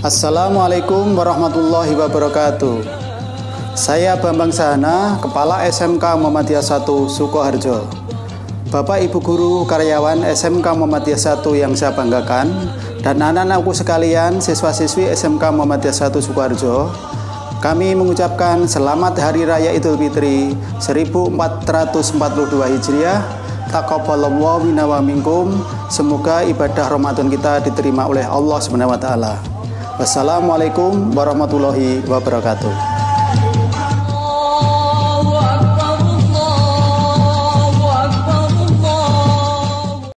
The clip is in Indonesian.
Assalamualaikum warahmatullahi wabarakatuh. Saya Bambang Sahana, Kepala SMK Muhammadiyah 1 Sukoharjo. Bapak Ibu guru karyawan SMK Muhammadiyah 1 yang saya banggakan dan anak-anakku sekalian siswa-siswi SMK Muhammadiyah 1 Sukoharjo, kami mengucapkan selamat Hari Raya Idul Fitri 1442 Hijriah. Taqabbalallahu minna wa minkum. Semoga ibadah Ramadan kita diterima oleh Allah taala. Wassalamualaikum warahmatullahi wabarakatuh.